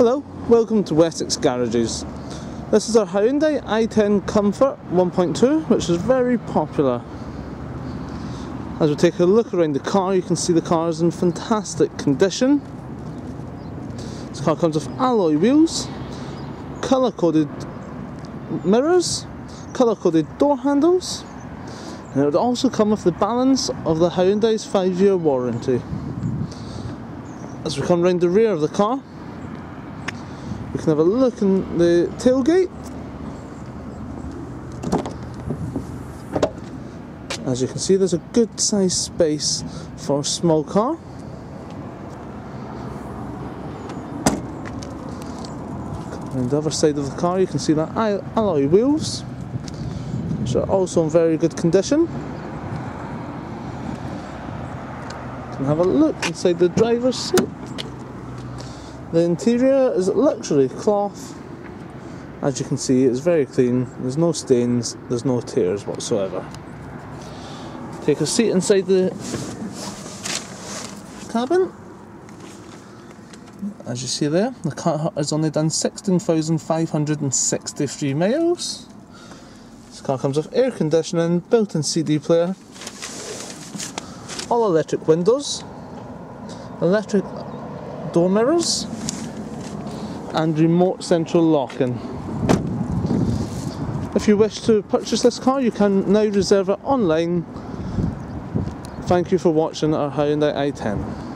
Hello, welcome to Wessex Garages. This is our Hyundai i10 Comfort 1.2 which is very popular. As we take a look around the car you can see the car is in fantastic condition. This car comes with alloy wheels, colour coded mirrors, colour coded door handles and it would also come with the balance of the Hyundai's 5 year warranty. As we come round the rear of the car can have a look in the tailgate. As you can see there's a good sized space for a small car. On the other side of the car you can see the alloy wheels which are also in very good condition. You can have a look inside the driver's seat. The interior is luxury cloth. As you can see, it's very clean. There's no stains, there's no tears whatsoever. Take a seat inside the cabin. As you see there, the car has only done 16,563 miles. This car comes with air conditioning, built-in CD player, all electric windows, electric door mirrors, and remote central locking. If you wish to purchase this car you can now reserve it online. Thank you for watching our Hyundai i10.